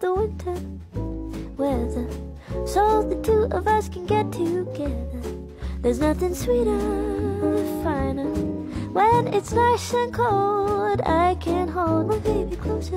the winter weather so the two of us can get together. There's nothing sweeter, finer. When it's nice and cold, I can hold my baby closer.